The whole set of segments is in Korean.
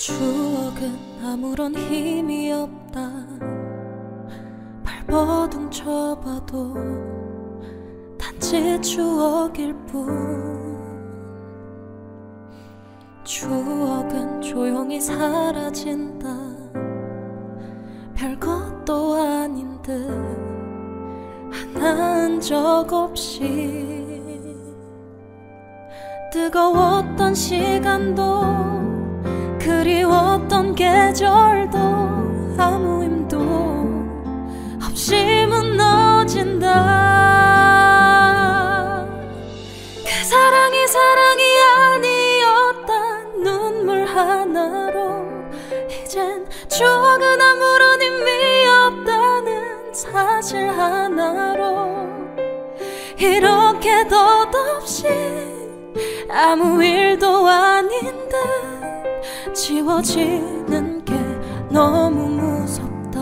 추억은 아무런 힘이 없다. 발버둥 쳐봐도 단지 추억일 뿐. 추억은 조용히 사라진다. 별것도 아닌 듯 하나한 적 없이. 뜨거웠던 시간도 그리웠던 계절도 아무 힘도 없이 무너진다. 그 사랑이 사랑이 아니었다. 눈물 하나로. 이젠 추억은 아무런 의미 없다는 사실 하나로. 이렇게 덧없이 아무 일도 아닌 듯 지워지는 게 너무 무섭다.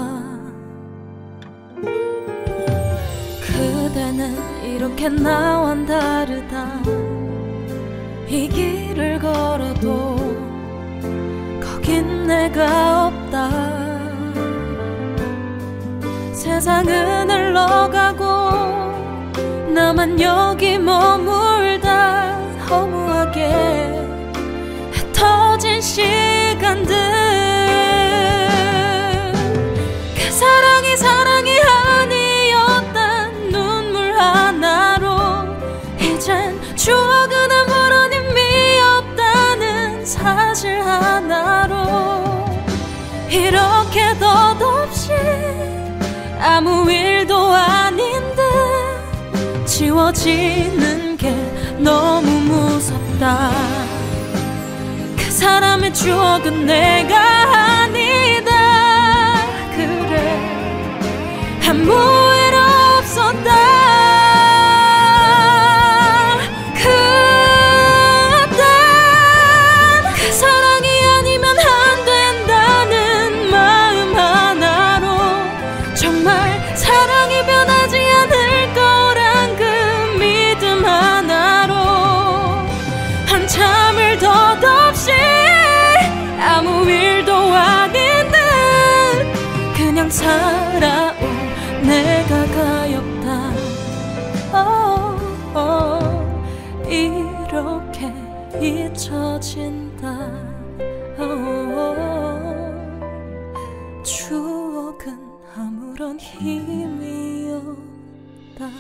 그대는 이렇게 나와 다르다. 이 길을 걸어도 거긴 내가 없다. 세상은 흘러가고 나만 여기 머물 이렇게 덧없이 아무 일도 아닌 듯 지워지는 게 너무 무섭다. 그 사람의 추억은 내가 살아온 내가 가엾다. 어, 어, 이렇게 잊혀진다. 어, 추억은 아무런 힘이 없다